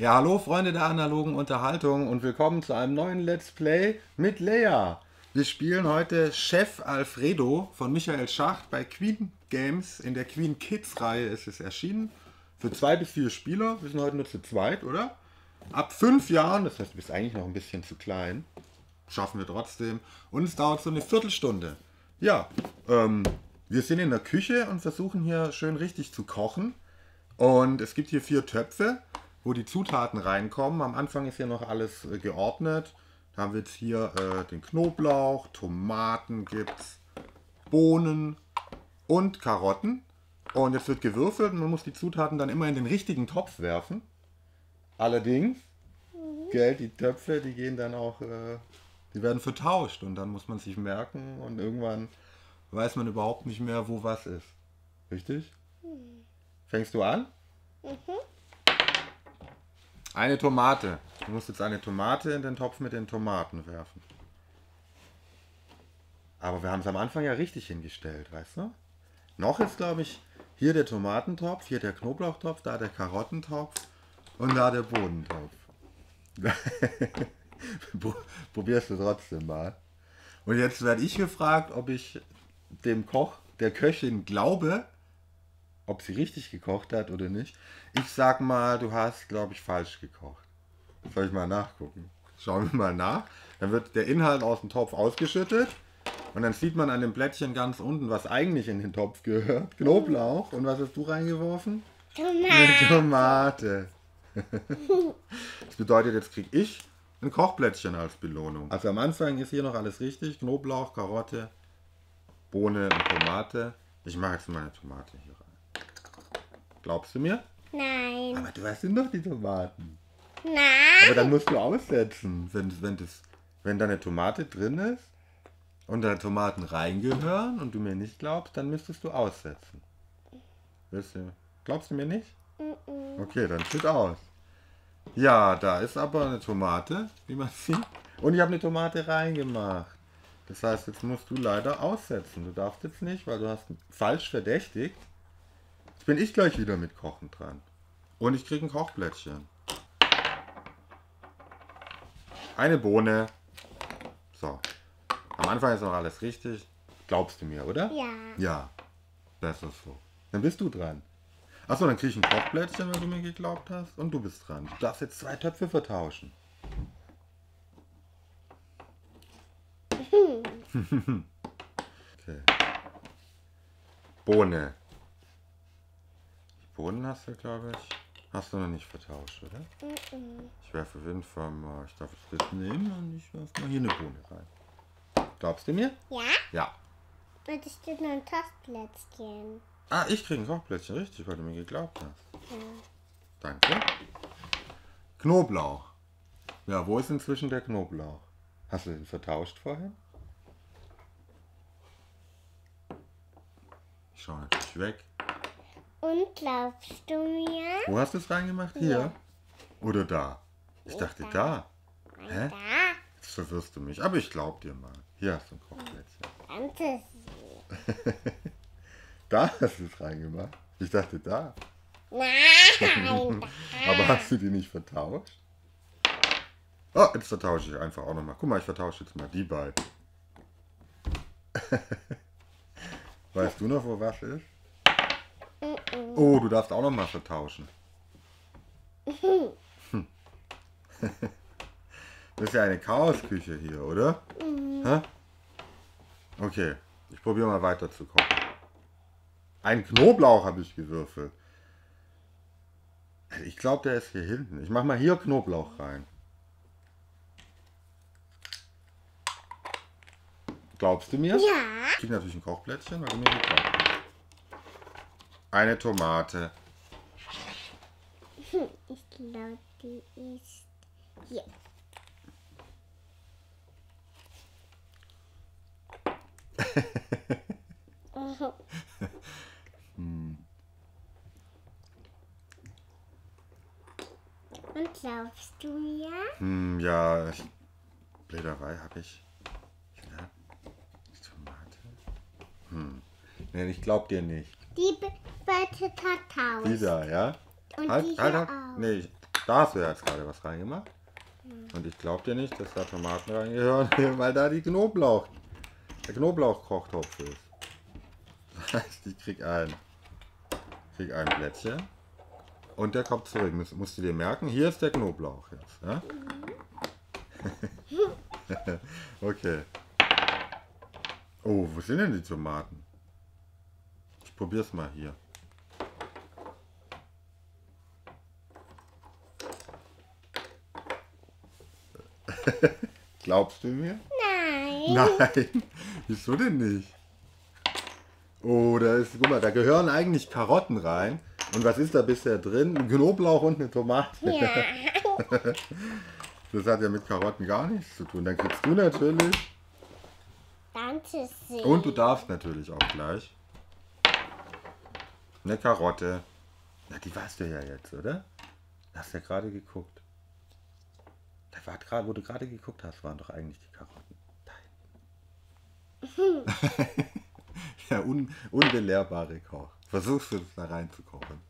Ja, hallo Freunde der analogen Unterhaltung und willkommen zu einem neuen Let's Play mit Lea. Wir spielen heute Chef Alfredo von Michael Schacht bei Queen Games. In der Queen Kids Reihe ist es erschienen. Für zwei bis vier Spieler. Wir sind heute nur zu zweit, oder? Ab fünf Jahren, das heißt, du bist eigentlich noch ein bisschen zu klein. Schaffen wir trotzdem. Und es dauert so eine Viertelstunde. Ja, ähm, wir sind in der Küche und versuchen hier schön richtig zu kochen. Und es gibt hier vier Töpfe, wo die Zutaten reinkommen. Am Anfang ist hier noch alles äh, geordnet. Da haben wir jetzt hier äh, den Knoblauch, Tomaten gibt's, Bohnen und Karotten. Und jetzt wird gewürfelt und man muss die Zutaten dann immer in den richtigen Topf werfen. Allerdings, gell, die Töpfe, die gehen dann auch, äh, die werden vertauscht und dann muss man sich merken und irgendwann weiß man überhaupt nicht mehr, wo was ist. Richtig? Fängst du an? Eine Tomate. Du musst jetzt eine Tomate in den Topf mit den Tomaten werfen. Aber wir haben es am Anfang ja richtig hingestellt, weißt du? Noch ist, glaube ich, hier der Tomatentopf, hier der Knoblauchtopf, da der Karottentopf und da der Bodentopf. Pro- Probierst du trotzdem mal. Und jetzt werde ich gefragt, ob ich dem Koch, der Köchin glaube, ob sie richtig gekocht hat oder nicht. Ich sag mal, du hast, glaube ich, falsch gekocht. Soll ich mal nachgucken? Schauen wir mal nach. Dann wird der Inhalt aus dem Topf ausgeschüttet. Und dann sieht man an dem Blättchen ganz unten, was eigentlich in den Topf gehört. Knoblauch. Und was hast du reingeworfen? Eine Tomate. Das bedeutet, jetzt kriege ich ein Kochblättchen als Belohnung. Also am Anfang ist hier noch alles richtig. Knoblauch, Karotte, Bohne und Tomate. Ich mache jetzt mal eine Tomate hier rein. Glaubst du mir? Nein. Aber du hast doch die Tomaten. Nein. Aber dann musst du aussetzen. Wenn, wenn, das, wenn da eine Tomate drin ist und da Tomaten reingehören und du mir nicht glaubst, dann müsstest du aussetzen. Willst du, glaubst du mir nicht? Okay, dann schütt aus. Ja, da ist aber eine Tomate, wie man sieht. Und ich habe eine Tomate reingemacht. Das heißt, jetzt musst du leider aussetzen. Du darfst jetzt nicht, weil du hast falsch verdächtigt. Jetzt bin ich gleich wieder mit Kochen dran. Und ich kriege ein Kochblättchen. Eine Bohne. So. Am Anfang ist noch alles richtig. Glaubst du mir, oder? Ja. Ja. Das ist so. Dann bist du dran. Achso, dann krieg ich ein Kochblättchen, wenn du mir geglaubt hast. Und du bist dran. Du darfst jetzt zwei Töpfe vertauschen. okay. Bohne. Bohnen hast du, glaube ich. Hast du noch nicht vertauscht, oder? Ich werfe auf jeden Fall mal. Ich darf es das nehmen und ich werfe mal hier eine Bohne rein. Glaubst du mir? Ja? Ja. Und es steht noch ein Tostplätzchen. Ah, ich krieg ein Kochplätzchen, richtig, weil du mir geglaubt hast. Ja. Danke. Knoblauch. Ja, wo ist inzwischen der Knoblauch? Hast du den vertauscht vorher? Ich schaue natürlich weg. Und glaubst du mir? Wo hast du es reingemacht? Hier? Ja. Oder da? Ich dachte da. Hä? Da. Jetzt verwirrst du mich. Aber ich glaub dir mal. Hier hast du ein Kochplätzchen. Ganzes. Da hast du es reingemacht. Ich dachte da. Nein. Aber hast du die nicht vertauscht? Oh, jetzt vertausche ich einfach auch nochmal. Guck mal, ich vertausche jetzt mal die beiden. weißt du noch, wo was ist? Oh, du darfst auch nochmal vertauschen. Hm. Das ist ja eine Chaosküche hier, oder? Hä? Okay, ich probiere mal weiter zu kochen. Ein Knoblauch habe ich gewürfelt. Also Ich glaube, der ist hier hinten. Ich mache mal hier Knoblauch rein. Glaubst du mir? Ja. Ich krieg natürlich ein Kochplättchen, weil du mir geglaubt hast. Eine Tomate. Ich glaube, die ist hier. Und glaubst du mir? Hm, ja, ich, Bläderei habe ich. Ja, die Tomate. Hm. Nee, ich glaub dir nicht. Die be- bitte vertauscht. Die da, ja? Und halt, die halt, halt. auch. Nee, ich, Da hast du ja jetzt gerade was reingemacht. Und ich glaube dir nicht, dass da Tomaten reingehören, weil da die Knoblauch, der Knoblauchkochtopf ist. Das heißt, ich krieg ein, krieg ein Blättchen und der kommt zurück. Muss, musst du dir merken, hier ist der Knoblauch jetzt. Ja? okay. Oh, wo sind denn die Tomaten? Ich probier's mal hier. Glaubst du mir? Nein. Nein. Wieso denn nicht? Oh, da ist, guck mal, da gehören eigentlich Karotten rein. Und was ist da bisher drin? Ein Knoblauch und eine Tomate. Ja. Das hat ja mit Karotten gar nichts zu tun. Dann kriegst du natürlich. Danke sehr. Und du darfst natürlich auch gleich. Eine Karotte. Na, die weißt du ja jetzt, oder? Du hast ja gerade geguckt. Da war grad, wo du gerade geguckt hast, waren doch eigentlich die Karotten. Ja, un, unbelehrbare Koch. Versuchst du es da reinzukochen?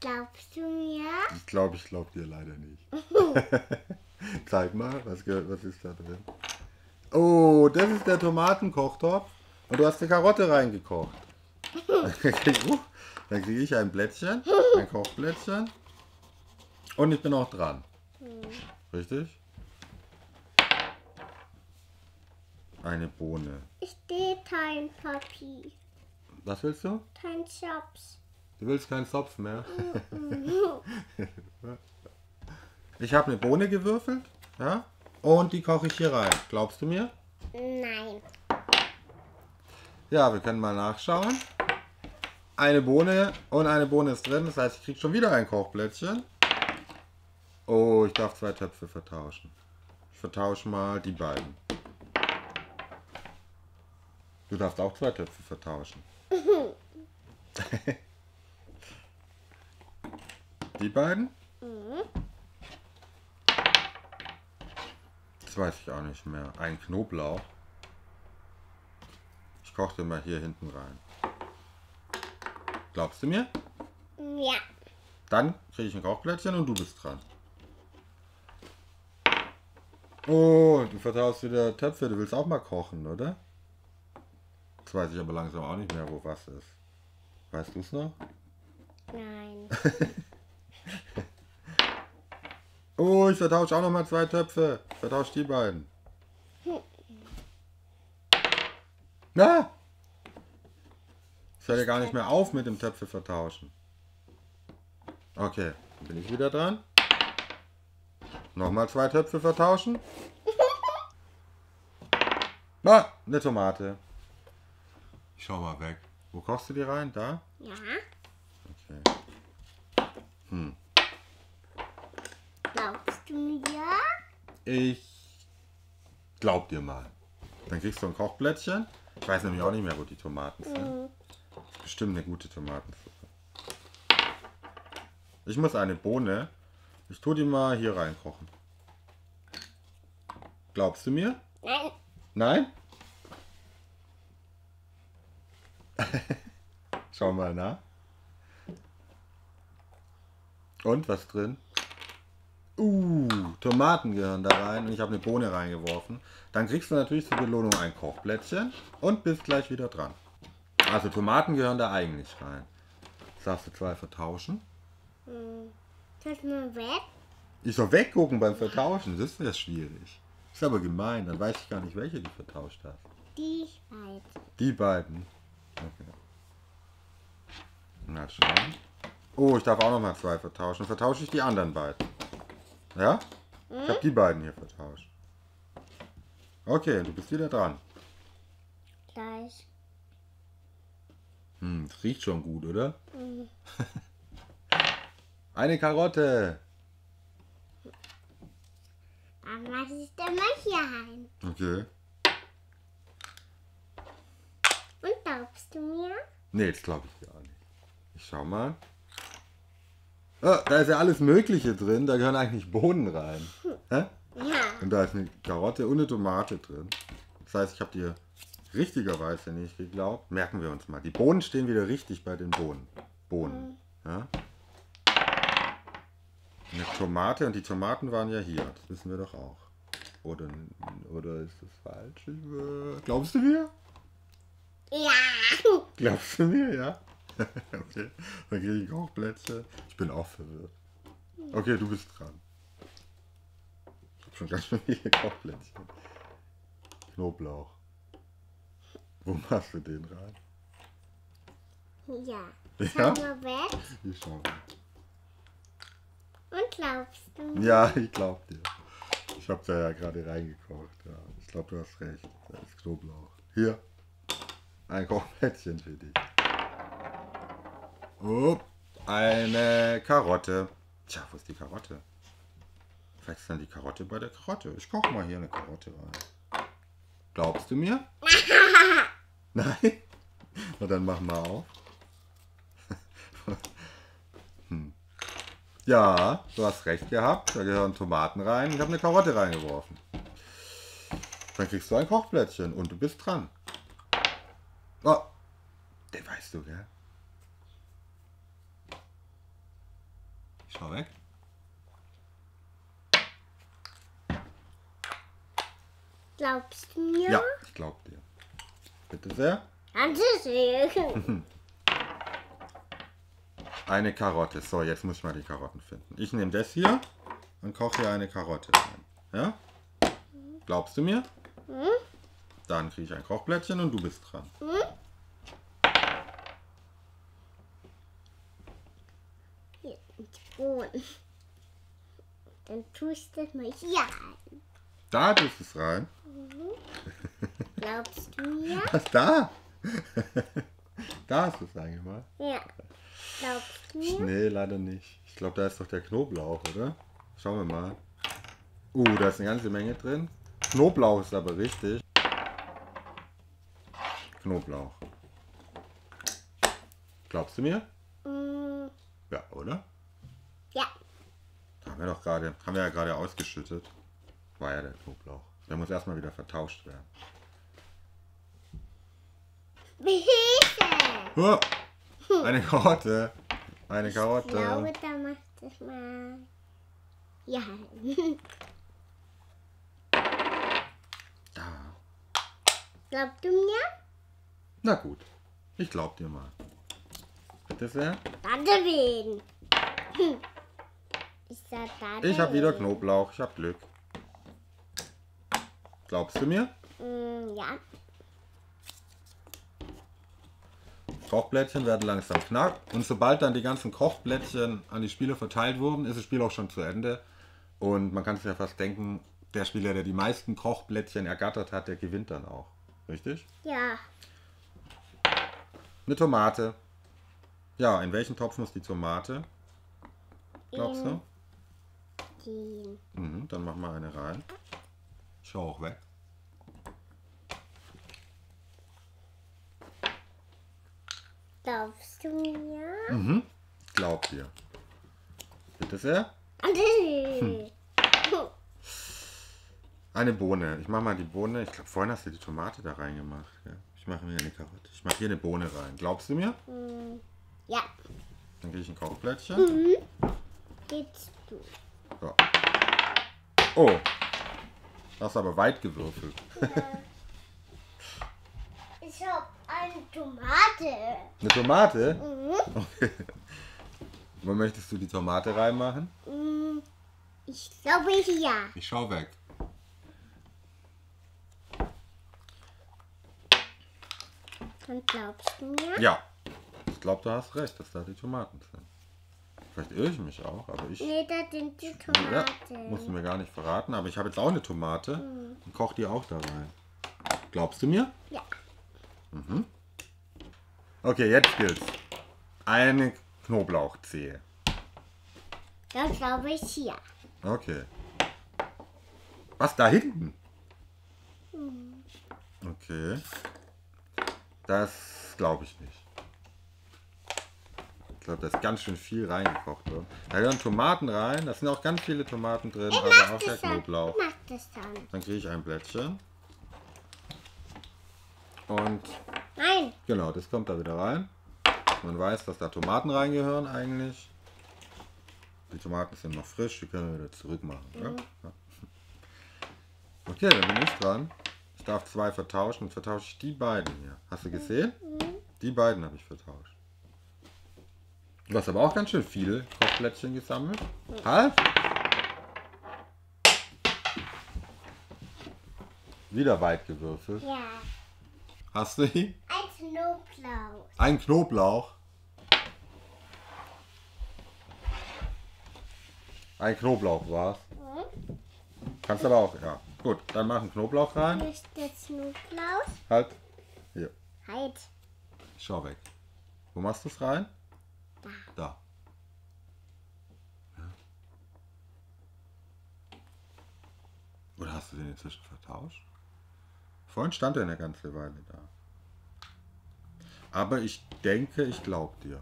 Glaubst du mir? Ich glaube, ich glaube dir leider nicht. Zeig mal, was, gehört, was ist da drin? Oh, das ist der Tomatenkochtopf. Und du hast eine Karotte reingekocht. Dann kriege ich ein Blättchen, ein Kochblättchen. Und ich bin auch dran. Richtig? Eine Bohne. Ich kein Papi. Was willst du? Kein Shops. Du willst keinen Zopf mehr? ich habe eine Bohne gewürfelt. Ja? Und die koche ich hier rein. Glaubst du mir? Nein. Ja, wir können mal nachschauen. Eine Bohne und eine Bohne ist drin. Das heißt, ich kriege schon wieder ein Kochblättchen. Oh, ich darf zwei Töpfe vertauschen. Ich vertausche mal die beiden. Du darfst auch zwei Töpfe vertauschen. die beiden? Das weiß ich auch nicht mehr. Ein Knoblauch. Ich koche den mal hier hinten rein. Glaubst du mir? Ja. Dann kriege ich ein Kochblättchen und du bist dran. Oh, du vertraust wieder Töpfe, du willst auch mal kochen, oder? Jetzt weiß ich aber langsam auch nicht mehr, wo was ist. Weißt du es noch? Nein. Oh, ich vertausche auch noch mal zwei Töpfe. Ich vertausche die beiden. Na! Ich höre ja gar nicht mehr auf mit dem Töpfe vertauschen. Okay, dann bin ich wieder dran. Nochmal zwei Töpfe vertauschen. Na, eine Tomate. Ich schau mal weg. Wo kochst du die rein? Da? Ja. Okay. Hm. Glaubst du mir? Ich glaub dir mal. Dann kriegst du ein Kochblättchen. Ich weiß nämlich auch nicht mehr, wo die Tomaten sind. Mhm. Bestimmt eine gute Tomatensuppe. Ich muss eine Bohne. Ich tue die mal hier reinkochen. Glaubst du mir? Nein. Nein? Schau mal nach. Und was drin? Uh, Tomaten gehören da rein und ich habe eine Bohne reingeworfen. Dann kriegst du natürlich zur Belohnung ein Kochblättchen und bist gleich wieder dran. Also Tomaten gehören da eigentlich rein. Jetzt darfst du zwei vertauschen. Mal weg. Ich soll weggucken beim Vertauschen, das wäre schwierig. Ist aber gemein, dann weiß ich gar nicht, welche du vertauscht hast. Die Schweiz. Die beiden. Okay. Na schon. Oh, ich darf auch noch mal zwei vertauschen. Vertausche ich die anderen beiden. Ja? Ich habe die beiden hier vertauscht. Okay, du bist wieder dran. Gleich. Hm, das riecht schon gut, oder? Eine Karotte. Dann mach ich dann mal hier rein. Okay. Und glaubst du mir? Nee, das glaube ich dir auch nicht. Ich schau mal. Ah, da ist ja alles Mögliche drin. Da gehören eigentlich Bohnen rein. Hä? Ja. Und da ist eine Karotte und eine Tomate drin. Das heißt, ich habe dir richtigerweise nicht geglaubt. Merken wir uns mal. Die Bohnen stehen wieder richtig bei den Bohnen. Bohnen. Ja? Tomate und die Tomaten waren ja hier. Das wissen wir doch auch. Oder, oder ist das falsch? Glaubst du mir? Ja. Glaubst du mir, ja? okay, dann kriege ich auch Plätzchen. Ich bin auch verwirrt. Okay, du bist dran. Ich habe schon ganz schön viele Kochplätzchen. Knoblauch. Wo machst du den rein? Ja. Ja? Schau mal weg. Ich schau mal. Und glaubst du? Ja, ich glaub dir. Ich habe da ja gerade reingekocht. Ja. Ich glaube, du hast recht. Da ist Knoblauch. Hier. Ein Kochplätzchen für dich. Oh, eine Karotte. Tja, wo ist die Karotte? Vielleicht ist dann die Karotte bei der Karotte. Ich koche mal hier eine Karotte rein. Glaubst du mir? Nein? Na dann mach mal auf. Ja, du hast recht gehabt. Da gehören Tomaten rein. Ich habe eine Karotte reingeworfen. Dann kriegst du ein Kochplätzchen und du bist dran. Oh, den weißt du, gell? Ich schau weg. Glaubst du mir? Ja, ich glaub dir. Bitte sehr. Dankeschön. Eine Karotte. So, jetzt muss ich mal die Karotten finden. Ich nehme das hier und koche hier eine Karotte rein. Ja? Glaubst du mir? Dann kriege ich ein Kochblättchen und du bist dran. Hier sind die Bohnen. Dann tust du das mal hier rein. Da tust du es rein. Glaubst du mir? Was da? Da du es reingemacht. Ja. Glaubst du mir? Nee, leider nicht. Ich glaube, da ist doch der Knoblauch, oder? Schauen wir mal. Uh, da ist eine ganze Menge drin. Knoblauch ist aber richtig. Knoblauch. Glaubst du mir? Mm, Ja, oder? ja. Haben wir doch gerade, haben wir ja gerade ausgeschüttet. War ja der Knoblauch. Der muss erstmal wieder vertauscht werden. Hilfe! Eine Karotte. Eine Ich glaube, Karotte. da macht es mal rein. Da. Glaubst du mir? Na gut. Ich glaub dir mal. Bitte sehr. Danke wen. Ich sag danke. Ich habe wieder Knoblauch. Ich habe Glück. Glaubst du mir? Mm, ja. Kochblättchen werden langsam knack. Und sobald dann die ganzen Kochblättchen an die Spieler verteilt wurden, ist das Spiel auch schon zu Ende. Und man kann sich ja fast denken, der Spieler, der die meisten Kochblättchen ergattert hat, der gewinnt dann auch. Richtig? Ja. Eine Tomate. Ja, in welchen Topf muss die Tomate? Glaubst du? Die. Mhm, dann mach mal eine rein. Ich schau auch weg. Glaubst du mir? Mhm. Glaub dir. Bitte sehr. Danke. Eine Bohne. Ich mach mal die Bohne. Ich glaube, vorhin hast du die Tomate da reingemacht. Ja. Ich mache mir eine Karotte. Ich mache hier eine Bohne rein. Glaubst du mir? Mm, ja. Dann kriege ich ein Kochblättchen. Jetzt du. So. Oh. Das ist aber weit gewürfelt. Ich hab eine Tomate. Eine Tomate? Mhm. Okay. Wo möchtest du die Tomate reinmachen? Mm, Ich glaube hier. Ich schau weg. Und glaubst du mir? Ja. Ich glaube, du hast recht, dass da die Tomaten sind. Vielleicht irre ich mich auch, aber ich. Nee, da sind die Ja, Tomaten. musst du mir gar nicht verraten, aber ich habe jetzt auch eine Tomate und koch die auch da rein. Glaubst du mir? Ja. Okay, jetzt gilt's. Eine Knoblauchzehe. Dann glaube ich hier. Okay. Was da hinten? Okay. Das glaube ich nicht. Ich glaube, da ist ganz schön viel reingekocht worden. Da gehören Tomaten rein. Da sind auch ganz viele Tomaten drin, aber auch der das dann. Knoblauch. Mach das dann. Dann kriege ich ein Blättchen. Und Nein. genau, das kommt da wieder rein. Man weiß, dass da Tomaten reingehören eigentlich. Die Tomaten sind noch frisch, die können wir wieder zurückmachen. Ja? Ja. Okay, dann bin ich dran. Ich darf zwei vertauschen. Jetzt vertausche ich die beiden hier. Hast du gesehen? Die beiden habe ich vertauscht. Du hast aber auch ganz schön viele Kochplättchen gesammelt. Halt! Wieder weit gewürfelt. Ja. Hast du ihn? Ein Knoblauch. Ein Knoblauch. Ein Knoblauch war's. Hm? Kannst aber auch, ja. Gut, dann mach einen Knoblauch rein. Ist der Knoblauch. Halt. Hier. Halt. Schau weg. Wo machst du es rein? Da. Da. Ja. Oder hast du den inzwischen vertauscht? Vorhin stand er eine ganze Weile da. Aber ich denke, ich glaube dir.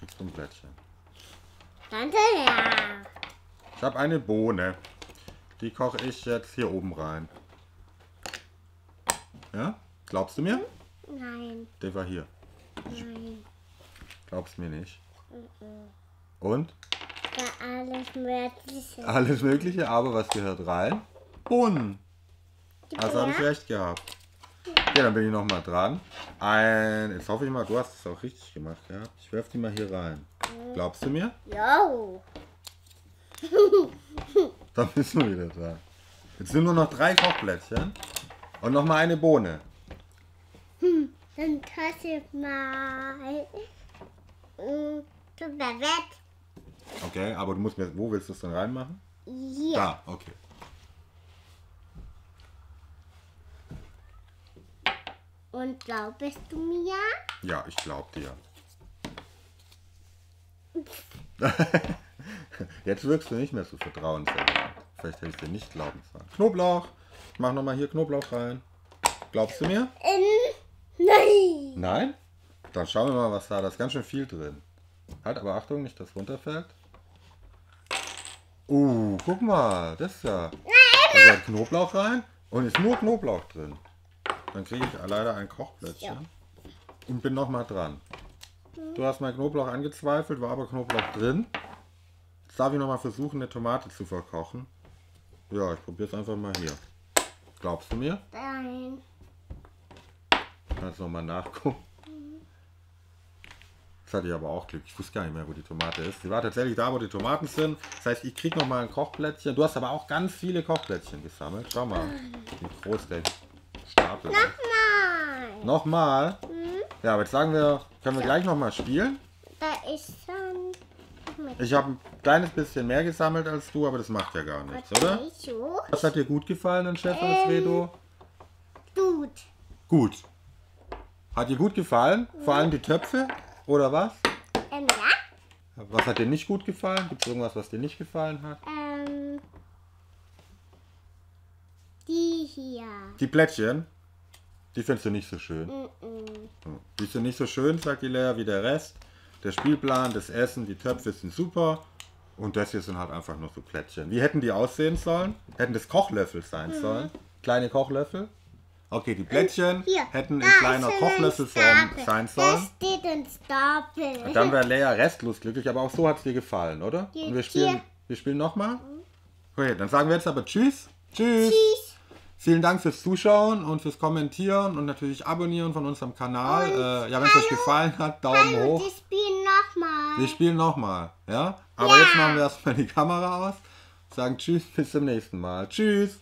Kriegst du ein Blättchen. Danke, ja. Ich habe eine Bohne. Die koche ich jetzt hier oben rein. Ja? Glaubst du mir? Nein, Der war hier. nein. Glaubst mir nicht. Und? Da alles Mögliche. Alles Mögliche, aber was gehört rein? Bohnen. Also habe ich Ja? recht gehabt. Ja, dann bin ich nochmal dran. Ein, jetzt hoffe ich mal, du hast es auch richtig gemacht gehabt. Ich werfe die mal hier rein. Glaubst du mir? Jo. Dann bist du wieder dran. Jetzt sind nur noch drei Kochplättchen und nochmal eine Bohne. Dann tasse ich mal. Mm, Tut mir weg. Okay, aber du musst mir, wo willst du es denn reinmachen? Hier. Da, okay. Und glaubst du mir? Ja, ich glaube dir. Jetzt wirkst du nicht mehr so vertrauenserregend. Vielleicht hätte ich dir nicht glauben sollen. Knoblauch. Ich mach nochmal hier Knoblauch rein. Glaubst du mir? Ähm, nein. Nein? Dann schauen wir mal, was da. Da ist ganz schön viel drin. Halt, aber Achtung, nicht, dass runterfällt. Uh, guck mal. Das ist ja. Da ist Knoblauch rein und ist nur Knoblauch drin. Dann kriege ich leider ein Kochplättchen. Ja. Und bin nochmal dran. Du hast mein Knoblauch angezweifelt, war aber Knoblauch drin. Jetzt darf ich nochmal versuchen, eine Tomate zu verkochen. Ja, ich probiere es einfach mal hier. Glaubst du mir? Nein. Kannst nochmal nachgucken. Das hatte ich aber auch Glück. Ich wusste gar nicht mehr, wo die Tomate ist. Sie war tatsächlich da, wo die Tomaten sind. Das heißt, ich krieg noch mal ein Kochplättchen. Du hast aber auch ganz viele Kochplättchen gesammelt. Schau mal, wie groß der Stapel. Nein. Nochmal. Ja, aber jetzt sagen wir, können wir gleich noch mal spielen. Da ist schon. Ich habe ein kleines bisschen mehr gesammelt als du, aber das macht ja gar nichts, oder? Was hat dir gut gefallen an Chef Alfredo? Gut. Gut. Hat dir gut gefallen? Vor allem die Töpfe? Oder was? Ähm, ja. Was hat dir nicht gut gefallen? Gibt es irgendwas, was dir nicht gefallen hat? Ähm. Die hier. Die Plättchen, die findest du nicht so schön. Mm-mm. Hm. Die sind nicht so schön, sagt die Lea, wie der Rest. Der Spielplan, das Essen, die Töpfe sind super. Und das hier sind halt einfach nur so Plättchen. Wie hätten die aussehen sollen? Hätten das Kochlöffel sein sollen? Kleine Kochlöffel? Okay, die Plättchen Hier. hätten in kleiner Kochlöffelform sein sollen. steht ein Stapel. Dann wäre Lea restlos glücklich, aber auch so hat es dir gefallen, oder? Und wir spielen, wir spielen nochmal? Okay, dann sagen wir jetzt aber Tschüss. Tschüss. Tschüss. Vielen Dank fürs Zuschauen und fürs Kommentieren und natürlich Abonnieren von unserem Kanal. Äh, ja, wenn es euch gefallen hat, Daumen Hallo, hoch. die spielen nochmal. Wir spielen nochmal, ja? Aber Ja. jetzt machen wir erstmal die Kamera aus, sagen Tschüss, bis zum nächsten Mal. Tschüss.